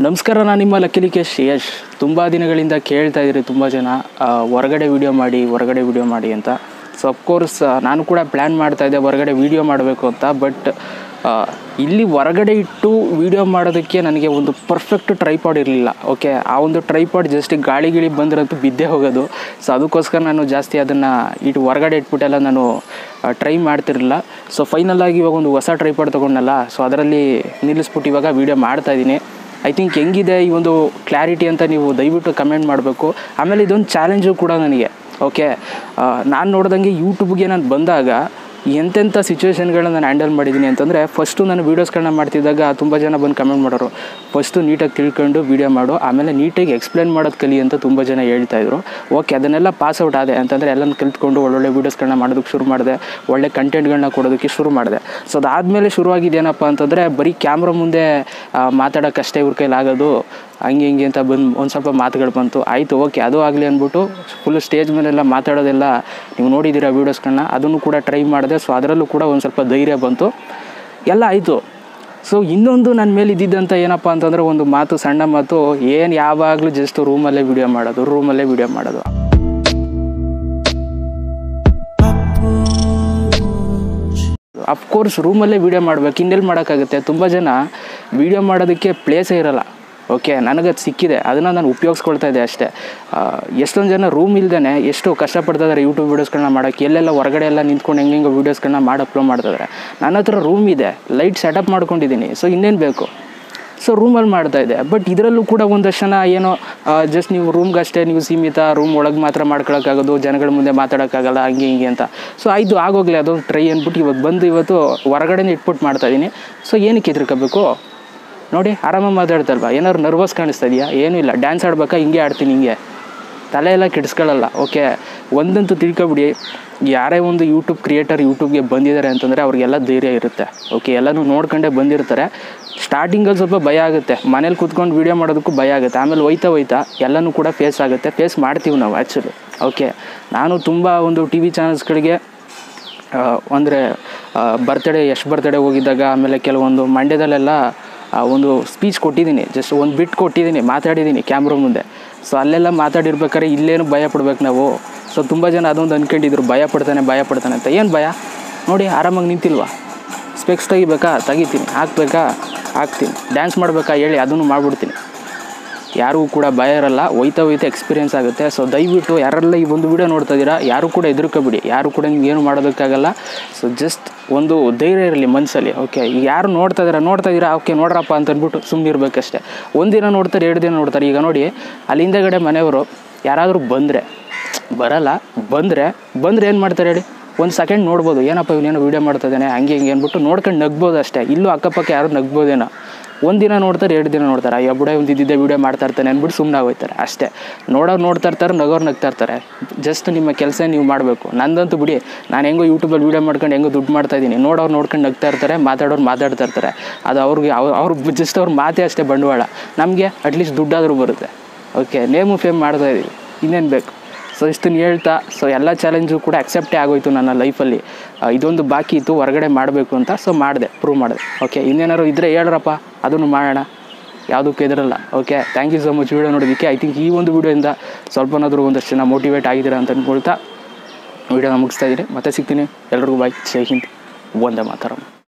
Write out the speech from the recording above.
ನಮಸ್ಕಾರ ನಾನು ನಿಮ್ಮ ಲಕ್ಕಿಲಿಕೇಶ್ ಯಶ್ ತುಂಬ ದಿನಗಳಿಂದ ಕೇಳ್ತಾ ಇದ್ದೀರಿ ತುಂಬ ಜನ. ಹೊರಗಡೆ ವಿಡಿಯೋ ಮಾಡಿ, ಹೊರಗಡೆ ವಿಡಿಯೋ ಮಾಡಿ ಅಂತ. ಸೊ ಅಫ್ಕೋರ್ಸ್ ನಾನು ಕೂಡ ಪ್ಲ್ಯಾನ್ ಮಾಡ್ತಾ ಇದ್ದೆ ಹೊರಗಡೆ ವಿಡಿಯೋ ಮಾಡಬೇಕು ಅಂತ ಬಟ್ ಇಲ್ಲಿ ಹೊರಗಡೆ ಇಟ್ಟು ವಿಡಿಯೋ ಮಾಡೋದಕ್ಕೆ ನನಗೆ ಒಂದು ಪರ್ಫೆಕ್ಟ್ ಟ್ರೈಪಾಡ್ ಇರಲಿಲ್ಲ ಓಕೆ ಆ ಒಂದು ಟ್ರೈಪಾಡ್ ಜಸ್ಟ್ ಗಾಳಿ ಗಿಳಿ ಬಂದ್ರಂತೂ ಬಿದ್ದೇ ಹೋಗೋದು. ಸೊ ಅದಕ್ಕೋಸ್ಕರ ನಾನು ಜಾಸ್ತಿ ಅದನ್ನು ಇಟ್ಟು ಹೊರಗಡೆ ಇಟ್ಬಿಟ್ಟೆಲ್ಲ ನಾನು ಟ್ರೈ ಮಾಡ್ತಿರಲಿಲ್ಲ. ಸೊ ಫೈನಲಾಗಿ ಇವಾಗ ಒಂದು ಹೊಸ ಟ್ರೈಪಾಡ್ ತೊಗೊಂಡಲ್ಲ ಸೊ ಅದರಲ್ಲಿ ನಿಲ್ಲಿಸ್ಬಿಟ್ಟು ಇವಾಗ ವೀಡಿಯೋ ಮಾಡ್ತಾ ಇದ್ದೀನಿ. ಐ ಥಿಂಕ್ ಹೆಂಗಿದೆ ಈ ಒಂದು ಕ್ಲಾರಿಟಿ ಅಂತ ನೀವು ದಯವಿಟ್ಟು ಕಮೆಂಟ್ ಮಾಡಬೇಕು. ಆಮೇಲೆ ಇದೊಂದು ಚಾಲೆಂಜು ಕೂಡ ನನಗೆ. ಓಕೆ ನಾನು ನೋಡ್ದಂಗೆ ಯೂಟ್ಯೂಬ್ಗೆ ನಾನು ಬಂದಾಗ ಎಂತೆಂಥ ಸಿಚುವೇಷನ್ಗಳನ್ನ ನಾನು ಹ್ಯಾಂಡಲ್ ಮಾಡಿದ್ದೀನಿ ಅಂತಂದರೆ ಫಸ್ಟು ನಾನು ವೀಡಿಯೋಸ್ಗಳನ್ನ ಮಾಡ್ತಿದ್ದಾಗ ತುಂಬ ಜನ ಬಂದು ಕಮೆಂಟ್ ಮಾಡೋರು. ಫಸ್ಟು ನೀಟಾಗಿ ತಿಳ್ಕೊಂಡು ವೀಡಿಯೋ ಮಾಡು, ಆಮೇಲೆ ನೀಟಾಗಿ ಎಕ್ಸ್ಪ್ಲೇನ್ ಮಾಡೋದು ಕಲಿ ಅಂತ ತುಂಬ ಜನ ಹೇಳ್ತಾಯಿದ್ರು ಓಕೆ ಅದನ್ನೆಲ್ಲ ಪಾಸ್ ಔಟ್ ಆದೆ ಅಂತಂದರೆ ಎಲ್ಲನೂ ಕಲಿತ್ಕೊಂಡು ಒಳ್ಳೊಳ್ಳೆ ವೀಡಿಯೋಸ್ಗಳನ್ನ ಮಾಡೋದಕ್ಕೆ ಶುರು ಮಾಡಿದೆ, ಒಳ್ಳೆ ಕಂಟೆಂಟ್ಗಳನ್ನ ಕೊಡೋದಕ್ಕೆ ಶುರು ಮಾಡಿದೆ. ಸೊ ಅದಾದಮೇಲೆ ಶುರುವಾಗಿದ್ದೇನಪ್ಪ ಅಂತಂದರೆ, ಬರೀ ಕ್ಯಾಮ್ರಾ ಮುಂದೆ ಮಾತಾಡೋಕ್ಕಷ್ಟೇ ಇವ್ರ ಕೈಲಾಗೋದು ಹಂಗೆ ಹಿಂಗೆ ಅಂತ ಬಂದು ಒಂದು ಸ್ವಲ್ಪ ಮಾತುಗಳು ಬಂತು. ಆಯಿತು, ಓಕೆ, ಅದು ಆಗಲಿ ಅಂದ್ಬಿಟ್ಟು ಫುಲ್ ಸ್ಟೇಜ್ ಮೇಲೆಲ್ಲ ಮಾತಾಡೋದೆಲ್ಲ ನೀವು ನೋಡಿದ್ದೀರಾ ವೀಡಿಯೋಸ್ಗಳನ್ನ ಅದನ್ನು ಕೂಡ ಟ್ರೈ ಮಾಡಿದೆ. ಸೊ ಅದರಲ್ಲೂ ಕೂಡ ಒಂದು ಸ್ವಲ್ಪ ಧೈರ್ಯ ಬಂತು. ಎಲ್ಲ ಆಯಿತು. ಸೊ ಇನ್ನೊಂದು ನನ್ನ ಮೇಲೆ ಇದ್ದಿದ್ದಂಥ ಏನಪ್ಪ ಅಂತಂದರೆ ಒಂದು ಮಾತು, ಸಣ್ಣ ಮಾತು. ಏನು ಯಾವಾಗಲೂ ಜಸ್ಟ್ ರೂಮಲ್ಲೇ ವಿಡಿಯೋ ಮಾಡೋದು ರೂಮಲ್ಲೇ ವಿಡಿಯೋ ಮಾಡೋದು. ಅಫ್ಕೋರ್ಸ್ ರೂಮಲ್ಲೇ ವೀಡಿಯೋ ಮಾಡ್ಬೇಕು. ಇನ್ನೆಲ್ಲಿ ಮಾಡೋಕ್ಕಾಗುತ್ತೆ? ತುಂಬ ಜನ ವೀಡಿಯೋ ಮಾಡೋದಕ್ಕೆ ಪ್ಲೇಸೇ ಇರಲ್ಲ. ಓಕೆ ನನಗದು ಸಿಕ್ಕಿದೆ. ಅದನ್ನು ನಾನು ಉಪಯೋಗಿಸ್ಕೊಳ್ತಾ ಇದ್ದೆ ಅಷ್ಟೇ. ಎಷ್ಟೊಂದು ಜನ ರೂಮ್ ಇಲ್ದೇ ಎಷ್ಟು ಕಷ್ಟಪಡ್ತಾ ಇದ್ದಾರೆ ಯೂಟ್ಯೂಬ್ ವೀಡಿಯೋಸ್ಗಳನ್ನ ಮಾಡೋಕ್ಕೆ ಎಲ್ಲೆಲ್ಲ ಹೊರಗಡೆ ಎಲ್ಲ ನಿಂತ್ಕೊಂಡು ಹೆಂಗೆ ವೀಡಿಯೋಸ್ಗಳನ್ನ ಮಾಡಿ ಅಪ್ಲೋಡ್ ಮಾಡ್ತಿದ್ದಾರೆ ನನ್ನ ಹತ್ರ ರೂಮ್ ಇದೆ ಲೈಟ್ ಸೆಟಪ್ ಮಾಡ್ಕೊಂಡಿದ್ದೀನಿ ಸೊ ಇನ್ನೇನು ಬೇಕು? ಸೊ ರೂಮಲ್ಲಿ ಮಾಡ್ತಾ ಇದೆ ಬಟ್ ಇದರಲ್ಲೂ ಕೂಡ ಒಂದಷ್ಟು ಜನ ಏನೋ ಜಸ್ಟ್ ನೀವು ರೂಮ್ಗೆ ಅಷ್ಟೇ, ನೀವು ಸೀಮಿತ ರೂಮ್ ಒಳಗೆ ಮಾತ್ರ ಮಾಡ್ಕೊಳಕ್ಕಾಗೋದು, ಜನಗಳ ಮುಂದೆ ಮಾತಾಡೋಕ್ಕಾಗಲ್ಲ, ಹಂಗೆ ಹಿಂಗೆ ಅಂತ. ಸೊ ಆಯಿತು, ಆಗೋಗ್ಲಿ ಅದೊಂದು ಟ್ರೈ ಅಂದ್ಬಿಟ್ಟು ಇವಾಗ ಬಂದು ಇವತ್ತು ಹೊರಗಡೆನೇ ಇಟ್ಬಿಟ್ಟು ಮಾಡ್ತಾಯಿದ್ದೀನಿ ಸೊ ಏನಕ್ಕೆ ಹೆದರ್ಕೋಬೇಕು? ನೋಡಿ ಆರಾಮಾಗಿ ಮಾತಾಡ್ತಲ್ವಾ ಏನಾದ್ರು ನರ್ವಸ್ ಕಾಣಿಸ್ತಾ ಇದೆಯಾ? ಏನೂ ಇಲ್ಲ. ಡ್ಯಾನ್ಸ್ ಆಡ್ಬೇಕಾ? ಹಿಂಗೆ ಆಡ್ತೀನಿ ಹಿಂಗೆ. ತಲೆ ಎಲ್ಲ ಕೆಡಿಸ್ಕೊಳ್ಳಲ್ಲ. ಓಕೆ ಒಂದಂತೂ ತಿಳ್ಕೊಬಿಡಿ. ಯಾರೇ ಒಂದು ಯೂಟ್ಯೂಬ್ ಕ್ರಿಯೇಟರ್ ಯೂಟ್ಯೂಬ್ಗೆ ಬಂದಿದ್ದಾರೆ ಅಂತಂದರೆ ಅವ್ರಿಗೆಲ್ಲ ಧೈರ್ಯ ಇರುತ್ತೆ. ಓಕೆ ಎಲ್ಲನೂ ನೋಡ್ಕೊಂಡೇ ಬಂದಿರ್ತಾರೆ. ಸ್ಟಾರ್ಟಿಂಗಲ್ಲಿ ಸ್ವಲ್ಪ ಭಯ ಆಗುತ್ತೆ. ಮನೇಲಿ ಕೂತ್ಕೊಂಡು ವೀಡಿಯೋ ಮಾಡೋದಕ್ಕೂ ಭಯ ಆಗುತ್ತೆ. ಆಮೇಲೆ ಹೋಯ್ತಾ ಹೋಯ್ತಾ ಎಲ್ಲನೂ ಕೂಡ ಫೇಸ್ ಆಗುತ್ತೆ. ಫೇಸ್ ಮಾಡ್ತೀವಿ ನಾವು ಆ್ಯಕ್ಚುಲಿ ಓಕೆ ನಾನು ತುಂಬ ಒಂದು ಟಿ ವಿ ಚಾನಲ್ಸ್ಗಳಿಗೆ ಅಂದರೆ ಬರ್ತ್ಡೇ ಎಷ್ಟು ಬರ್ತ್ಡೇ ಹೋಗಿದ್ದಾಗ, ಆಮೇಲೆ ಕೆಲವೊಂದು ಮಂಡ್ಯದಲ್ಲೆಲ್ಲ ಆ, ಒಂದು ಸ್ಪೀಚ್ ಕೊಟ್ಟಿದ್ದೀನಿ ಜಸ್ಟ್ ಒಂದು ಬಿಟ್ ಕೊಟ್ಟಿದ್ದೀನಿ ಮಾತಾಡಿದ್ದೀನಿ ಕ್ಯಾಮ್ರಾ ಮುಂದೆ. ಸೊ ಅಲ್ಲೆಲ್ಲ ಮಾತಾಡಿರ್ಬೇಕಾದ್ರೆ ಇಲ್ಲೇನು ಭಯ ಪಡ್ಬೇಕು ನಾವು. ಸೊ ತುಂಬ ಜನ ಅದೊಂದು ಅಂದ್ಕೊಂಡಿದ್ರು ಭಯ ಪಡ್ತಾನೆ ಭಯ ಪಡ್ತಾನೆ ಅಂತ. ಏನು ಭಯ? ನೋಡಿ ಆರಾಮಾಗಿ ನಿಂತಿಲ್ವಾ? ಸ್ಪೆಕ್ಸ್ ತೆಗಿಬೇಕಾ? ತೆಗಿತೀನಿ. ಹಾಕ್ಬೇಕಾ? ಹಾಕ್ತೀನಿ. ಡ್ಯಾನ್ಸ್ ಮಾಡಬೇಕಾ ಹೇಳಿ ಅದನ್ನು ಮಾಡಿಬಿಡ್ತೀನಿ. ಯಾರಿಗೂ ಕೂಡ ಭಯ ಇರಲ್ಲ. ಹೋಯ್ತಾ ಹೋಯ್ತಾ ಎಕ್ಸ್ಪೀರಿಯೆನ್ಸ್ ಆಗುತ್ತೆ. ಸೊ ದಯವಿಟ್ಟು ಯಾರೆಲ್ಲ ಈ ಒಂದು ವಿಡಿಯೋ ನೋಡ್ತಾ ಇದ್ದೀರಾ, ಯಾರು ಕೂಡ ಹೆದರ್ಕೋಬಿಡಿ. ಯಾರು ಕೂಡ ನಿಮ್ಗೆ ಏನು ಮಾಡೋದಕ್ಕಾಗಲ್ಲ. ಸೊ ಜಸ್ಟ್ ಒಂದು ಧೈರ್ಯ ಇರಲಿ ಮನಸ್ಸಲ್ಲಿ ಓಕೆ ಯಾರು ನೋಡ್ತಾ ಇದ್ದೀರಾ ನೋಡ್ತಾ ಇದ್ದೀರಾ ಓಕೆ ನೋಡ್ರಪ್ಪ ಅಂತ ಅಂದ್ಬಿಟ್ಟು ಸುಮ್ಮನೆ ಇರಬೇಕಷ್ಟೇ. ಒಂದಿನ ನೋಡ್ತಾರೆ, ಎರಡು ದಿನ ನೋಡ್ತಾರೆ. ಈಗ ನೋಡಿ ಅಲ್ಲಿ ಹಿಂದೆಗಡೆ ಮನೆಯವರು ಯಾರಾದರೂ ಬಂದರೆ, ಬರಲ್ಲ, ಬಂದರೆ ಬಂದರೆ ಏನು ಮಾಡ್ತಾರೆ ಹೇಳಿ? ಒಂದು ಸೆಕೆಂಡ್ ನೋಡ್ಬೋದು. ಏನಪ್ಪ ಇವನೇನೋ ವೀಡಿಯೋ ಮಾಡ್ತಾ ಇದ್ದಾನೆ, ಹಂಗೆ ಹಿಂಗೆ ಅಂದ್ಬಿಟ್ಟು ನೋಡ್ಕೊಂಡು ನಗ್ಬೋದು ಅಷ್ಟೇ. ಇಲ್ಲೂ ಅಕ್ಕಪಕ್ಕ ಯಾರು ನಗ್ಬೋದೇನೋ. ಒಂದಿನ ನೋಡ್ತಾರೆ, ಎರಡು ದಿನ ನೋಡ್ತಾರೆ. ಅಯ್ಯೋ, ಬುಡ ಒಂದು ಇದ್ದಿದ್ದೆ ವೀಡಿಯೋ ಮಾಡ್ತಾ ಇರ್ತಾನೆ ಅಂದ್ಬಿಟ್ಟು ಸುಮ್ಮನೆ ಹೋಗ್ತಾರೆ ಅಷ್ಟೇ. ನೋಡೋರು ನೋಡ್ತಾ ಇರ್ತಾರೆ, ನಗೋರು ನಗ್ತಾ ಇರ್ತಾರೆ. ಜಸ್ಟ್ ನಿಮ್ಮ ಕೆಲಸ ನೀವು ಮಾಡಬೇಕು. ನಂದಂತೂ ಬಿಡಿ, ನಾನು ಹೆಂಗೋ ಯೂಟ್ಯೂಬಲ್ಲಿ ವೀಡಿಯೋ ಮಾಡ್ಕೊಂಡು ಹೆಂಗೋ ದುಡ್ಡು ಮಾಡ್ತಾ ಇದ್ದೀನಿ. ನೋಡೋರು ನೋಡ್ಕೊಂಡು ನಗ್ತಾ ಇರ್ತಾರೆ, ಮಾತಾಡೋರು ಮಾತಾಡ್ತಾ ಇರ್ತಾರೆ. ಅದು ಅವ್ರಿಗೆ, ಅವ್ರ ಜಸ್ಟ್ ಅವ್ರ ಮಾತೇ ಅಷ್ಟೇ ಬಂಡವಾಳ. ನಮಗೆ ಅಟ್ಲೀಸ್ಟ್ ದುಡ್ಡಾದರೂ ಬರುತ್ತೆ. ಓಕೆ ನೇಮು ಫೇಮ್ ಮಾಡ್ತಾ ಇದ್ದೀವಿ ಇನ್ನೇನು ಬೇಕು? ಸೊ ಇಷ್ಟನ್ನು ಹೇಳ್ತಾ ಸೊ ಎಲ್ಲ ಚಾಲೆಂಜು ಕೂಡ ಅಕ್ಸೆಪ್ಟೇ ಆಗೋಯ್ತು ನನ್ನ ಲೈಫಲ್ಲಿ ಇದೊಂದು ಬಾಕಿ ಇತ್ತು, ಹೊರಗಡೆ ಮಾಡಬೇಕು ಅಂತ ಸೊ ಮಾಡಿದೆ ಪ್ರೂವ್ ಮಾಡಿದೆ. ಓಕೆ ಇನ್ನೇನಾದ್ರು ಇದ್ದರೆ ಹೇಳ್ರಪ್ಪ, ಅದನ್ನು ಮಾಡೋಣ. ಯಾವುದಕ್ಕೂ ಎದುರಲ್ಲ okay thank you so much video ನೋಡೋದಕ್ಕೆ ಐ ಥಿಂಕ್ ಈ ಒಂದು ವೀಡಿಯೋಯಿಂದ ಸ್ವಲ್ಪನಾದರೂ ಒಂದಷ್ಟು ಜನ ಮೋಟಿವೇಟ್ ಆಗಿದ್ದೀರಾ ಅಂತ ಅಂದ್ಕೊಳ್ತಾ ವೀಡಿಯೋನ ಮುಗಿಸ್ತಾ ಇದ್ದೀನಿ. ಮತ್ತೆ ಸಿಗ್ತೀನಿ. ಎಲ್ರಿಗೂ ಬಾಯ್ ಜೈ ಹಿಂದ್. ಒಂದೇ ಮಾತಾಡೋಣ